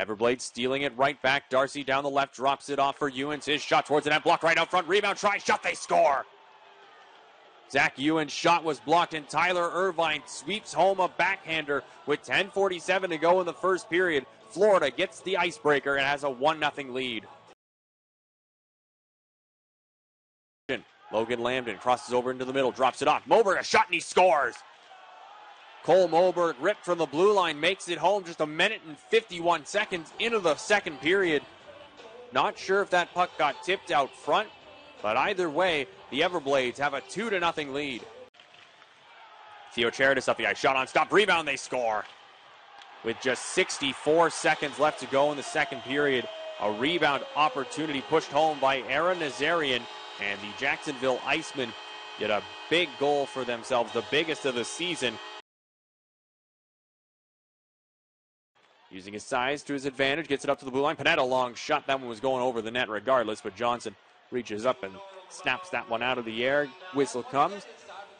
Everblade stealing it right back. Darcy down the left, drops it off for Ewens. His shot towards the net, blocked right out front. Rebound, try, shot, they score. Zach Ewens' shot was blocked, and Tyler Irvine sweeps home a backhander with 10:47 to go in the first period. Florida gets the icebreaker and has a one 0 lead. Logan Lambdin crosses over into the middle, drops it off. Moberg a shot and he scores. Cole Moberg ripped from the blue line, makes it home just a minute and 51 seconds into the second period. Not sure if that puck got tipped out front, but either way, the Everblades have a 2 to nothing lead. Theo Charitis up the ice, shot on stop, rebound, they score. With just 64 seconds left to go in the second period, a rebound opportunity pushed home by Aaron Nazarian, and the Jacksonville Icemen get a big goal for themselves, the biggest of the season. Using his size to his advantage, gets it up to the blue line. Panetta long shot. That one was going over the net regardless, but Johnson reaches up and snaps that one out of the air. Whistle comes.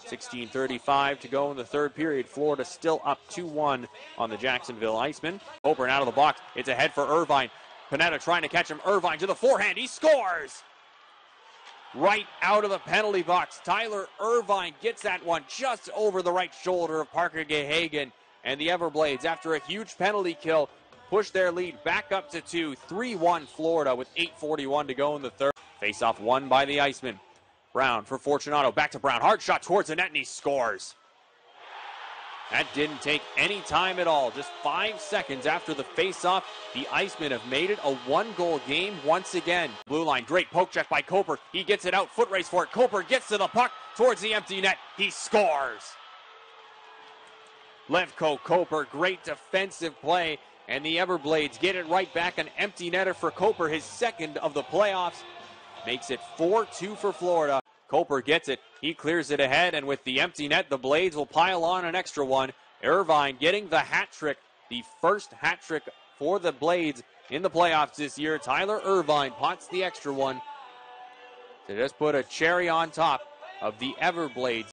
16:35 to go in the third period. Florida still up 2-1 on the Jacksonville Icemen. Open out of the box. It's ahead for Irvine. Panetta trying to catch him. Irvine to the forehand. He scores. Right out of the penalty box. Tyler Irvine gets that one just over the right shoulder of Parker Gahagan. And the Everblades, after a huge penalty kill, push their lead back up to two. 3 1 Florida with 8.41 to go in the third. Face off won by the Iceman. Brown for Fortunato. Back to Brown. Hard shot towards the net, and he scores. That didn't take any time at all. Just five seconds after the face-off, the Icemen have made it a one-goal game once again. Blue line, great poke check by Koper. He gets it out, foot race for it. Koper gets to the puck towards the empty net. He scores. Levko Koper, great defensive play, and the Everblades get it right back. An empty netter for Koper, his second of the playoffs. Makes it 4-2 for Florida. Koper gets it. He clears it ahead, and with the empty net, the Blades will pile on an extra one. Irvine getting the hat trick, the first hat trick for the Blades in the playoffs this year. Tyler Irvine pots the extra one to just put a cherry on top of the Everblades